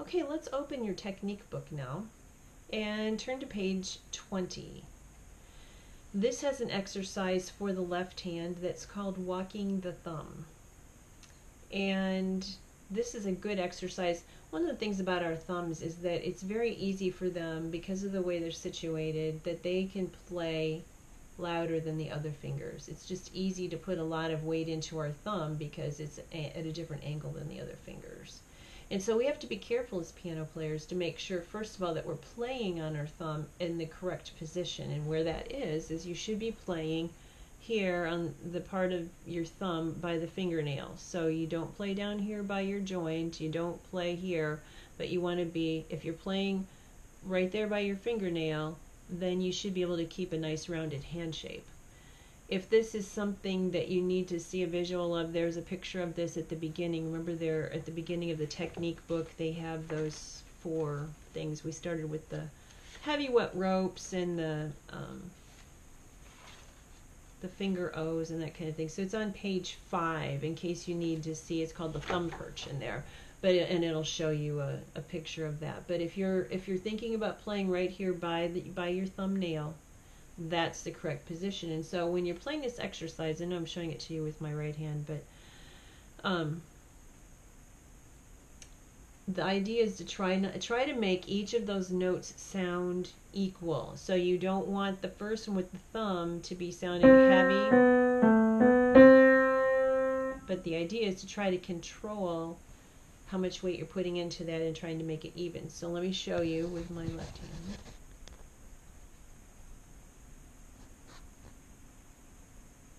Okay, let's open your technique book now and turn to page 20. This has an exercise for the left hand that's called walking the thumb. And this is a good exercise. One of the things about our thumbs is that it's very easy for them, because of the way they're situated, that they can play louder than the other fingers. It's just easy to put a lot of weight into our thumb because it's at a different angle than the other fingers. And so we have to be careful as piano players to make sure, first of all, that we're playing on our thumb in the correct position. And where that is, is you should be playing here on the part of your thumb by the fingernail. So you don't play down here by your joint, you don't play here, but you want to be, if you're playing right there by your fingernail, then you should be able to keep a nice rounded hand shape. If this is something that you need to see a visual of, there's a picture of this at the beginning. Remember there at the beginning of the technique book, they have those four things. We started with the heavy wet ropes and the um, the finger O's and that kind of thing. So it's on page five in case you need to see. It's called the thumb perch in there, but and it'll show you a, a picture of that. But if you're if you're thinking about playing right here by the by your thumbnail, that's the correct position. And so when you're playing this exercise, I know I'm showing it to you with my right hand, but um, the idea is to try not, try to make each of those notes sound equal. So you don't want the first one with the thumb to be sounding heavy, but the idea is to try to control how much weight you're putting into that and trying to make it even. So let me show you with my left hand.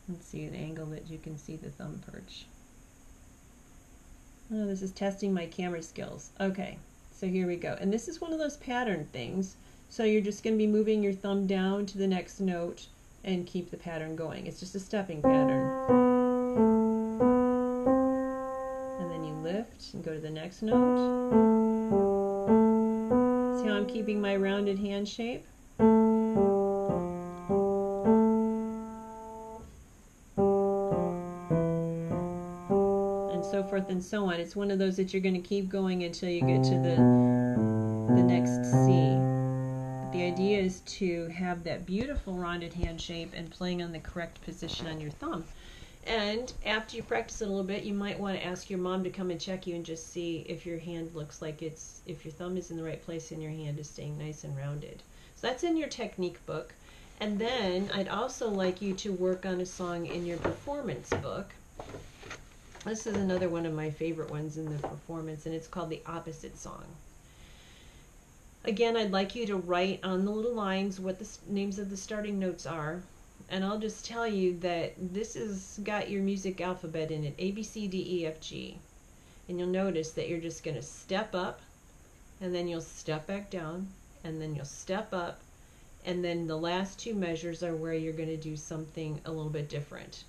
Let's see an angle that you can see the thumb perch. Oh, this is testing my camera skills. Okay, so here we go. And this is one of those pattern things. So you're just going to be moving your thumb down to the next note and keep the pattern going. It's just a stepping pattern. And then you lift and go to the next note. See how I'm keeping my rounded hand shape? Forth and so on. It's one of those that you're going to keep going until you get to the the next C. But the idea is to have that beautiful rounded hand shape and playing on the correct position on your thumb. And after you practice it a little bit, you might want to ask your mom to come and check you and just see if your hand looks like it's, if your thumb is in the right place and your hand is staying nice and rounded. So that's in your technique book. And then I'd also like you to work on a song in your performance book. This is another one of my favorite ones in the performance, and it's called The Opposite Song. Again, I'd like you to write on the little lines what the names of the starting notes are. And I'll just tell you that this has got your music alphabet in it A, B, C, D, E, F, G. And you'll notice that you're just going to step up, and then you'll step back down, and then you'll step up, and then the last two measures are where you're going to do something a little bit different.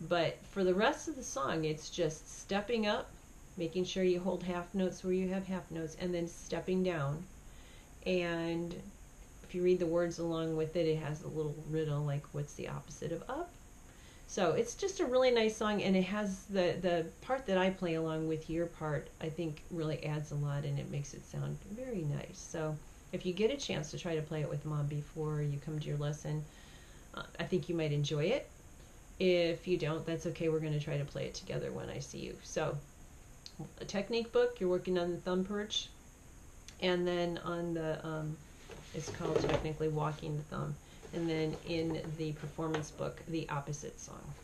But for the rest of the song, it's just stepping up, making sure you hold half notes where you have half notes, and then stepping down. And if you read the words along with it, it has a little riddle like, what's the opposite of up? So it's just a really nice song, and it has the, the part that I play along with your part, I think really adds a lot and it makes it sound very nice. So if you get a chance to try to play it with mom before you come to your lesson, uh, I think you might enjoy it. If you don't, that's okay. We're going to try to play it together when I see you. So, a technique book, you're working on the thumb perch, and then on the, um, it's called technically walking the thumb, and then in the performance book, the opposite song.